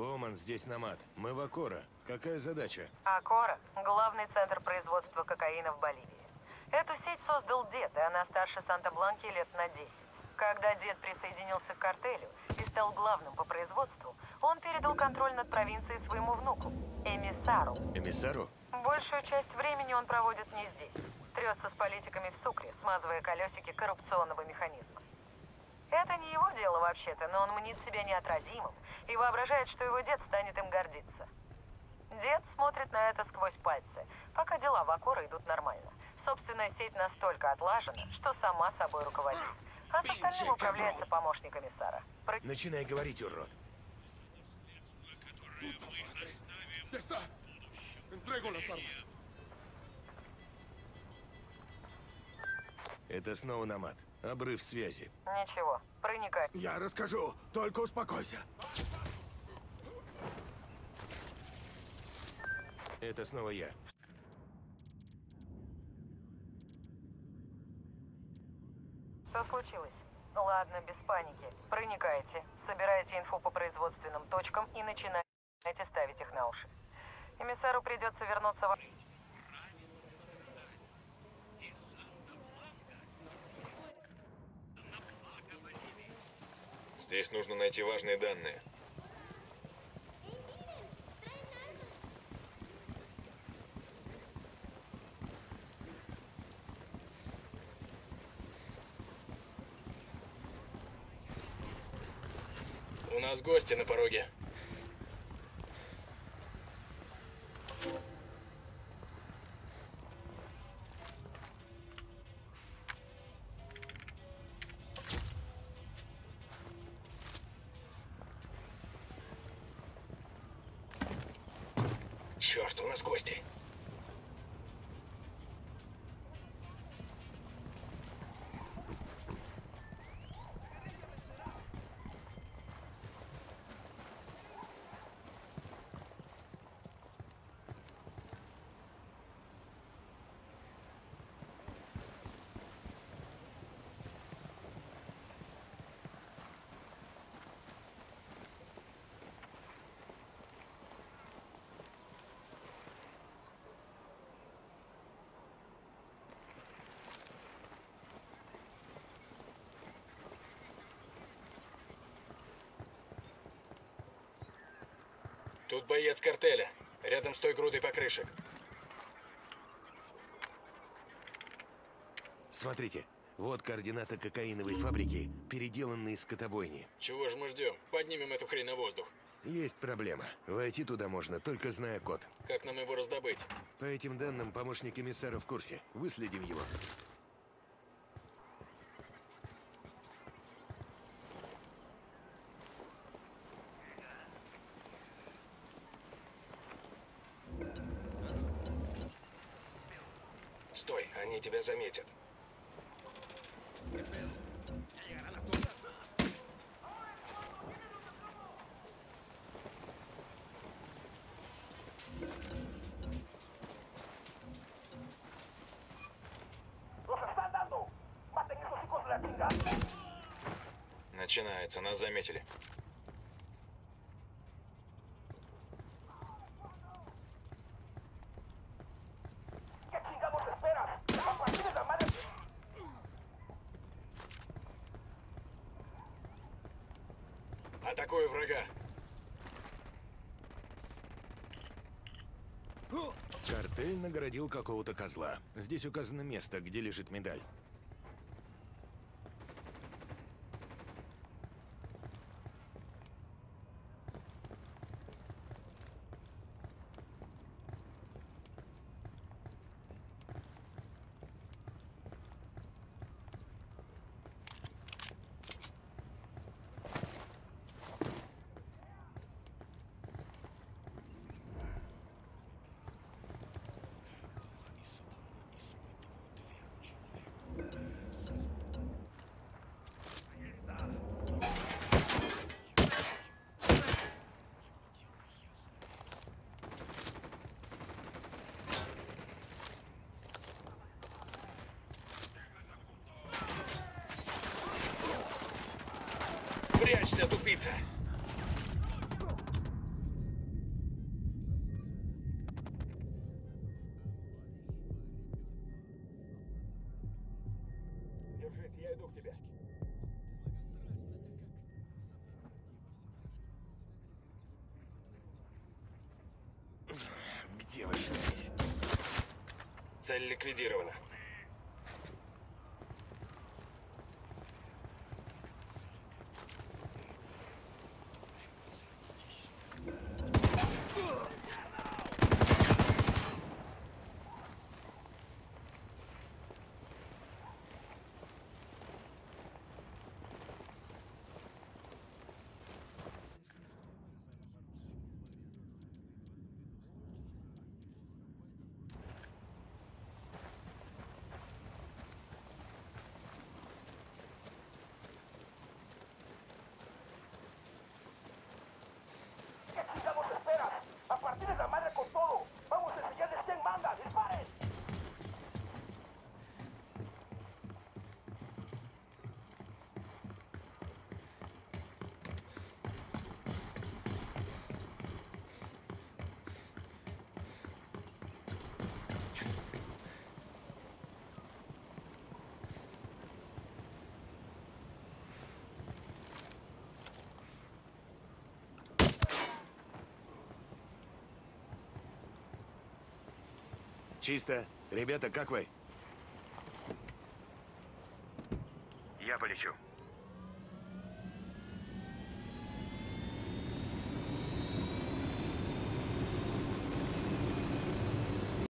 Боуман, здесь Намат. Мы в Акора. Какая задача? Акора – главный центр производства кокаина в Боливии. Эту сеть создал дед, и она старше Санта-Бланки лет на 10. Когда дед присоединился к картелю и стал главным по производству, он передал контроль над провинцией своему внуку, Эмиссару. Эмиссару? Большую часть времени он проводит не здесь. Трется с политиками в Сукре, смазывая колесики коррупционного механизма. Это не его дело вообще-то, но он мнит себя неотразимым и воображает, что его дед станет им гордиться. Дед смотрит на это сквозь пальцы, пока дела в Акора идут нормально. Собственная сеть настолько отлажена, что сама собой руководит. А с остальным управляется помощник комиссара. Про- Начинай говорить, урод. ¡Ya está! Entrego las armas. Это снова Намат. Обрыв связи. Ничего, проникай. Я расскажу, только успокойся. Это снова я. Что случилось? Ладно, без паники. Проникайте, собирайте инфу по производственным точкам и начинайте ставить их на уши. Эмиссару придется вернуться в... Здесь нужно найти важные данные. У нас гости на пороге. Черт, у нас гости. Тут боец картеля. Рядом с той грудой покрышек. Смотрите, вот координаты кокаиновой фабрики, переделанные из скотобойни. Чего же мы ждем? Поднимем эту хрень на воздух. Есть проблема. Войти туда можно, только зная код. Как нам его раздобыть? По этим данным, помощник комиссара в курсе. Выследим его. Стой, они тебя заметят. Начинается, нас заметили. Атакую врага. Картель наградил какого-то козла. Здесь указано место, где лежит медаль. Прячься, тупица! Держись, я иду к тебе. Где вы? Цель ликвидирована. Чисто. Ребята, как вы? Я полечу.